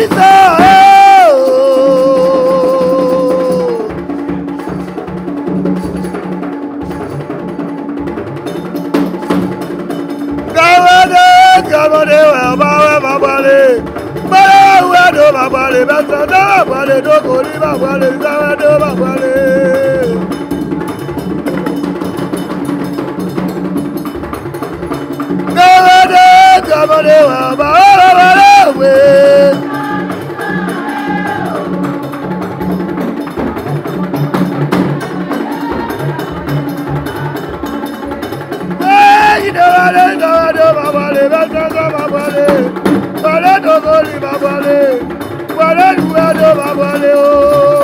Kristo. Gawade gawade wẹ̀ bá wẹ̀ bá balẹ̀. Bẹ́ẹ̀ wẹ̀ ló bá balẹ̀ bẹ́sẹ̀ tó bá balẹ̀ tó kò ní bá balẹ̀ sáwẹ́ tó bá balẹ̀. Gawade gawade wẹ̀ bá wẹ̀ bá balẹ̀. ìdẹ́rẹ́dẹ́ ìdẹ́rẹ́dẹ́ babalẹ̀ bẹ́sẹ̀sẹ̀ babalẹ̀ balẹ̀ dọ́gọ́lì babalẹ̀ balẹ̀ ìwádọ́ babalẹ̀ ooo.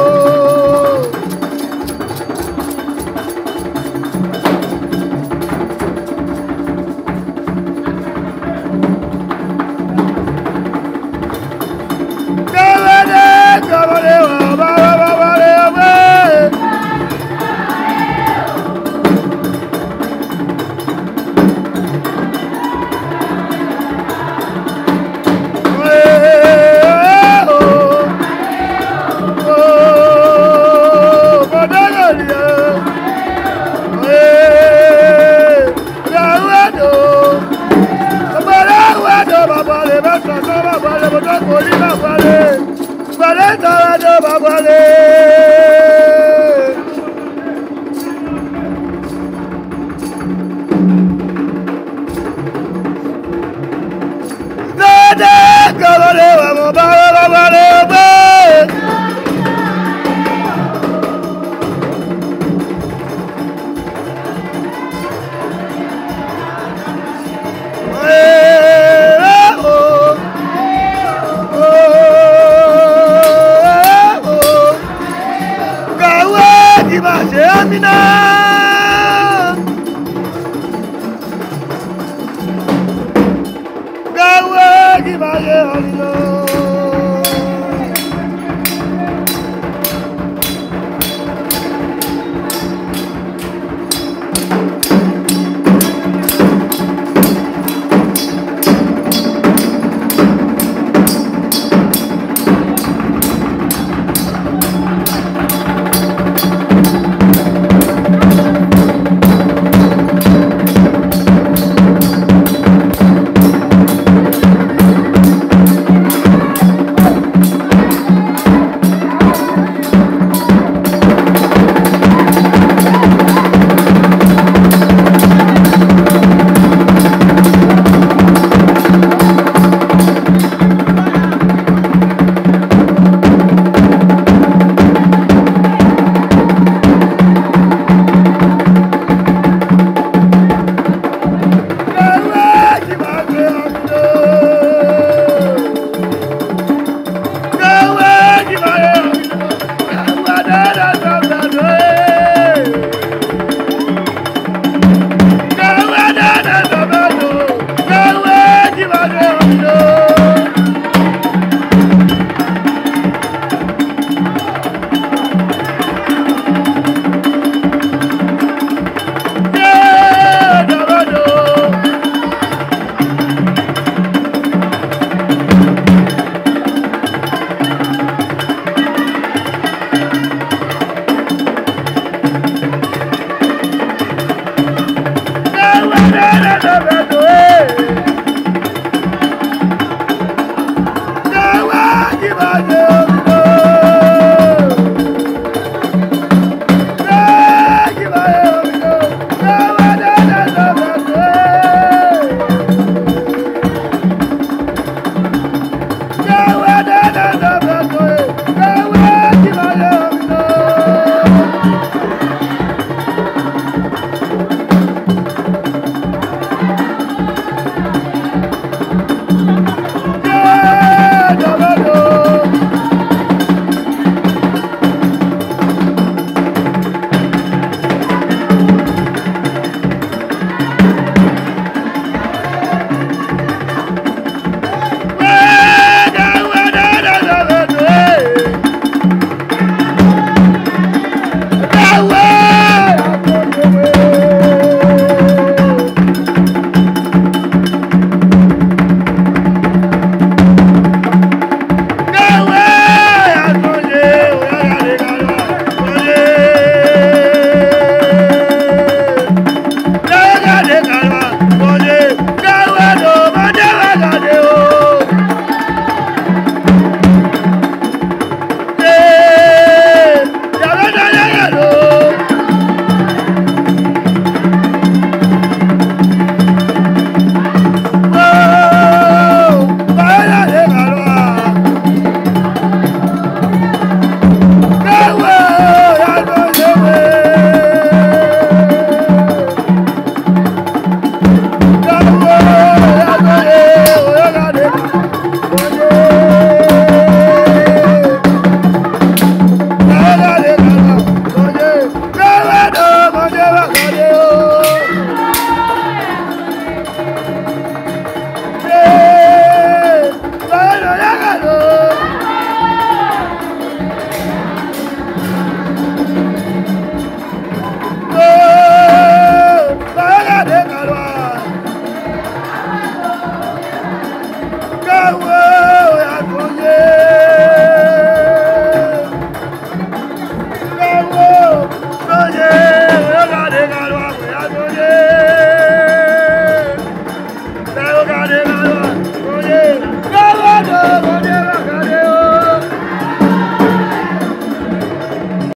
Go!